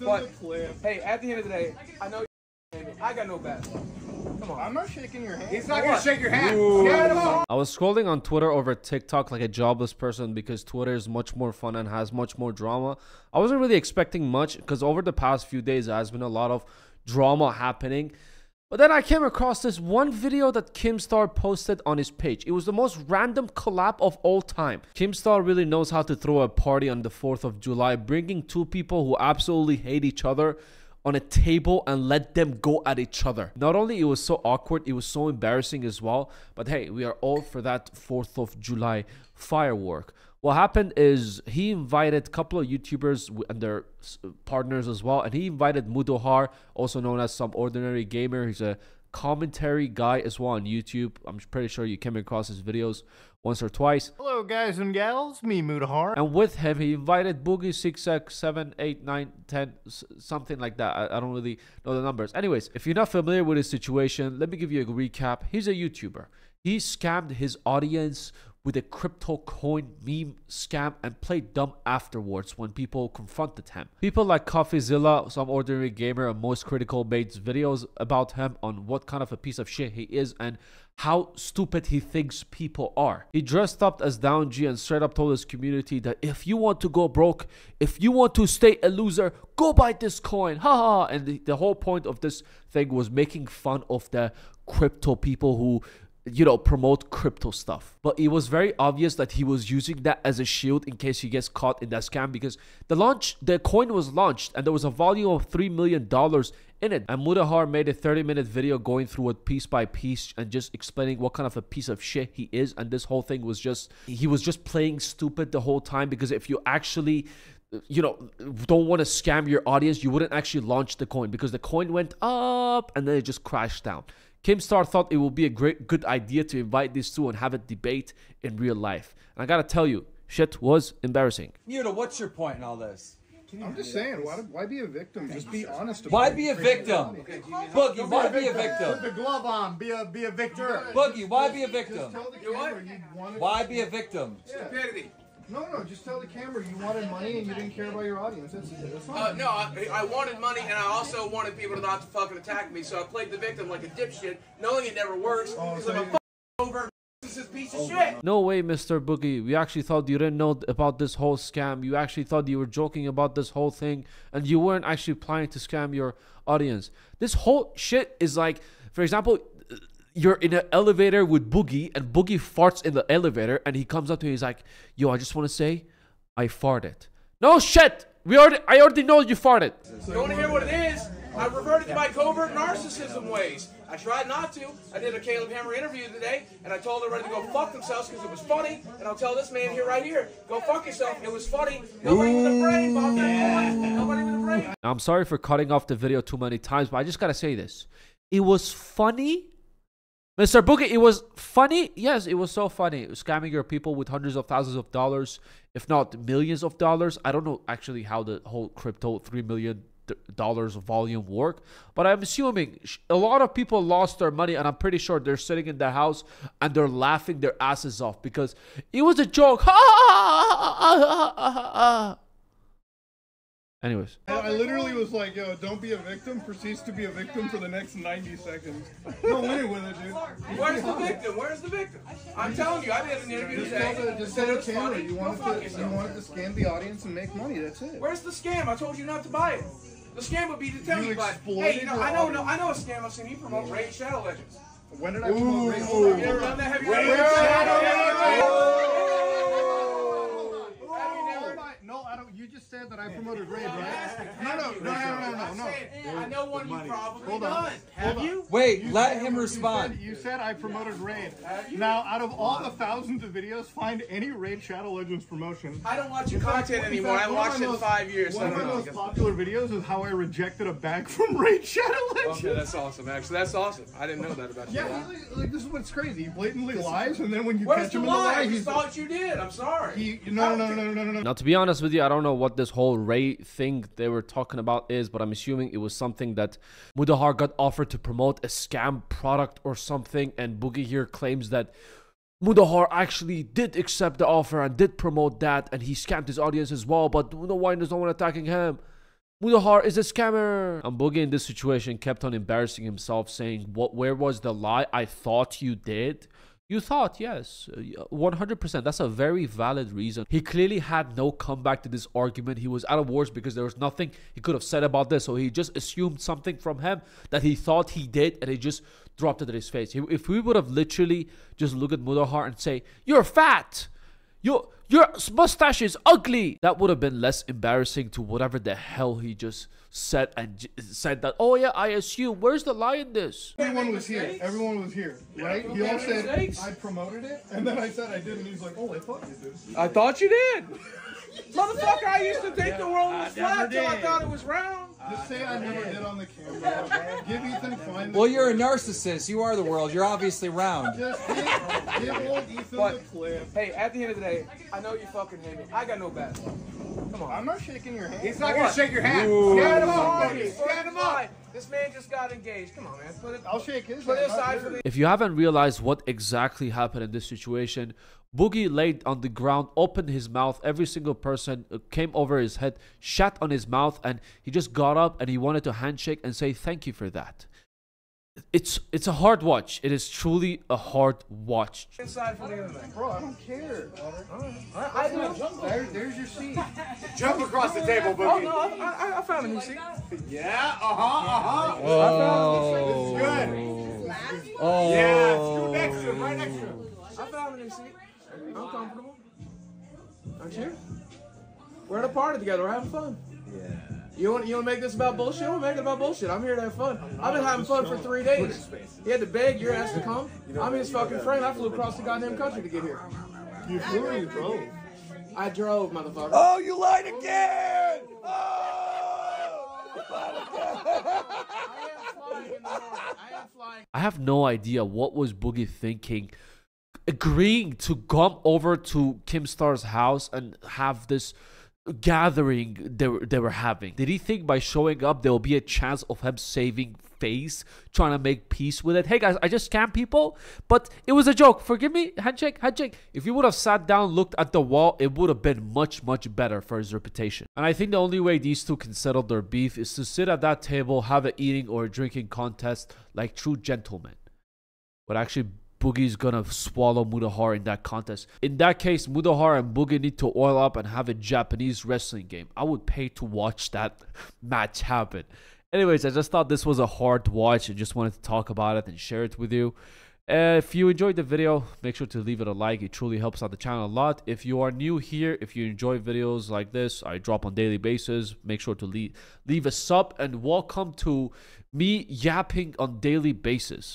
in But- Hey, at the end of the day, I know I got no bad. Come on. I'm not shaking your hand. He's not gonna shake your hand. I was scrolling on Twitter over TikTok like a jobless person because Twitter is much more fun and has much more drama. I wasn't really expecting much because over the past few days there has been a lot of drama happening. But then I came across this one video that Keemstar posted on his page. It was the most random collab of all time. Keemstar really knows how to throw a party on the 4th of July, bringing two people who absolutely hate each other on a table and let them go at each other. Not only it was so awkward, it was so embarrassing as well. But hey, we are all for that 4th of July firework. What happened is he invited a couple of YouTubers and their partners as well, and he invited Mudahar, also known as some ordinary gamer. He's a commentary guy as well on YouTube. I'm pretty sure you came across his videos once or twice. Hello, guys and gals. Me, Mudahar. And with him, he invited Boogie 6, 6, 7, 8, 9, 10, s- something like that. I, I don't really know the numbers. Anyways, if you're not familiar with his situation, let me give you a recap. He's a YouTuber. He scammed his audience with a crypto coin meme scam and played dumb afterwards when people confronted him. People like CoffeeZilla, some ordinary gamer, and MoistCr1TiKaL made videos about him on what kind of a piece of shit he is and how stupid he thinks people are. He dressed up as Down G and straight up told his community that if you want to go broke, if you want to stay a loser, go buy this coin. Ha ha. And the, the whole point of this thing was making fun of the crypto people who you know, promote crypto stuff. But it was very obvious that he was using that as a shield in case he gets caught in that scam because the launch, the coin was launched and there was a volume of $3 million in it. And Mudahar made a 30 minute video going through it piece by piece and just explaining what kind of a piece of shit he is. And this whole thing was just, he was just playing stupid the whole time because if you actually you know, don't want to scam your audience, you wouldn't actually launch the coin because the coin went up and then it just crashed down. Keemstar thought it would be a great, good idea to invite these two and have a debate in real life. And I gotta tell you, shit was embarrassing. Muta, what's your point in all this? I'm just saying, why, why be a victim? Just be honest about it. Why it. be a victim? Boogie, why be a victim? Put the glove on. Be a be a victor. Boogie, why be a victim? tell the camera you wanted. Why be a victim? No, no. Just tell the camera you wanted money and you didn't care about your audience. That's it. That's Uh, fine. no, I, I wanted money and I also wanted people to not to fucking attack me, so I played the victim like a dipshit, knowing it never works Oh, because so I'm a fucking over this is piece of shit. No way, Mr. Boogie. We actually thought you didn't know about this whole scam. You actually thought you were joking about this whole thing and you weren't actually planning to scam your audience. This whole shit is like, for example, you're in an elevator with Boogie and Boogie farts in the elevator and he comes up to you. He's like, "Yo, I just want to say, I farted." No shit. We already. I already know you farted. You want to hear what it is? I reverted to my covert narcissism ways. I tried not to. I did a Caleb Hammer interview today, and I told everybody to go fuck themselves because it was funny. And I'll tell this man here, right here, go fuck yourself. It was funny. Nobody with a brain. Nobody with a brain. I'm sorry for cutting off the video too many times, but I just gotta say this. It was funny. Mr. Boogie, it was funny. Yes, it was so funny. Scamming your people with hundreds of thousands of dollars, if not millions of dollars. I don't know actually how the whole crypto $3 million volume work, but I'm assuming a lot of people lost their money, and I'm pretty sure they're sitting in their house and they're laughing their asses off because it was a joke. Anyways. I, I literally was like, yo, don't be a victim. Proceeds to be a victim for the next 90 seconds. No winning with it, dude. Where's the victim? Where's the victim? I'm telling you, I did an interview Just today. tell the, just said tell it the was camera you wanted fuck to you wanted to scam the audience and make money. That's it. Where's the scam? I told you not to buy it. The scam would be to tell You you, but hey, you know, I know, no. I know a scam. I've seen you promote Raid Shadow Legends. When did I promote Raid? You ever done that? Have you ever No, I don't. You just said that I promoted Raid, right? No, no, no, no, no, no, no. I know one you probably Hold on. done. Have you? Wait, let said- him you respond. said- You said I promoted Raid. Now, out of all the thousands of videos, find any Raid Shadow Legends promotion. I don't watch your In fact, content anymore. I fact, haven't one of watched it in five years. One of so my most popular videos is how I rejected a bag from Raid Shadow Legends. Okay, that's awesome. Actually, that's awesome. I didn't know that about you. Yeah, like, like this is what's crazy. He blatantly lies, and then when you Where's catch him in the lie? lie, I he's just thought you did. I'm sorry. No, no, no, no, no, no, no. Now, to be honest with you, I don't know what this whole Raid thing they were talking about is, but I'm assuming it was something that Mudahar got offered to promote a scam product or something, and Boogie here claims that Mudahar actually did accept the offer and did promote that, and he scammed his audience as well, but no, why is no one attacking him? Mudahar is a scammer. And Boogie in this situation kept on embarrassing himself, saying, "What? Where was the lie? I thought you did." You thought, yes, uh, 100%. That's a very valid reason. He clearly had no comeback to this argument. He was out of words because there was nothing he could have said about this. So he just assumed something from him that he thought he did and he just dropped it in his face. If we would have literally just looked at Mudahar and say, You're fat! Your your mustache is ugly. That would have been less embarrassing to whatever the hell he just said and j- said that. Oh yeah, I assume. Where's the lie in this? Everyone was here. Everyone was here, right? He all said I promoted it, and then I said I didn't. He's like, oh, I thought you did. I thought you did. Motherfucker, I used to think the world was flat till I thought it was round. Just say I never did on the camera. Give Ethan Klein. Well, you're a narcissist. You are the world. You're obviously round. Just give, give old Ethan the clip. Hey, at the end of the day, I know you fucking hate me. I got no bad. Come on. I'm not shaking your hand. He's not gonna shake your hand. Stand Stand him up, buddy. buddy. Stand him up. This man just got engaged. Come on, man. Put it, I'll shake his put it hand. not aside for the. If you haven't realized what exactly happened in this situation, Boogie laid on the ground, opened his mouth. Every single person uh, came over his head, shat on his mouth, and he just got up and he wanted to handshake and say thank you for that. It's it's a hard watch. It is truly a hard watch. Inside for the other thing. Bro, I don't care. I, I do. There, there's your seat. Jump across the table, Oh Boogie. no, I, I, I found a new seat. Yeah, uh huh, uh huh. Oh. Good. Oh. Yeah, scoot next to him, right next to him. I found a new seat. I'm comfortable. Aren't you? We're at a party together. We're having fun. Yeah. You want you want to make this about bullshit? We'll make it about bullshit. I'm here to have fun. I've been having fun for three days. He had to beg your ass to come. I'm his fucking friend. I flew across the goddamn country to get here. You flew or you drove? I drove, motherfucker. Oh, you lied again! Oh! I have no idea what was Boogie thinking, agreeing to come over to Keemstar's house and have this gathering they were, they were having. Did he think by showing up there will be a chance of him saving face, trying to make peace with it? Hey guys, I just scammed people, but it was a joke. Forgive me. Handshake, handshake. If he would have sat down, looked at the wall, it would have been much, much better for his reputation. And I think the only way these two can settle their beef is to sit at that table, have an eating or a drinking contest like true gentlemen. But actually, Boogie's gonna swallow Mudahar in that contest. In that case, Mudahar and Boogie need to oil up and have a Japanese wrestling game. I would pay to watch that match happen. Anyways, I just thought this was a hard watch and just wanted to talk about it and share it with you. Uh, if you enjoyed the video, make sure to leave it a like. It truly helps out the channel a lot. If you are new here, if you enjoy videos like this, I drop on daily basis. Make sure to leave leave a sub and welcome to me yapping on daily basis.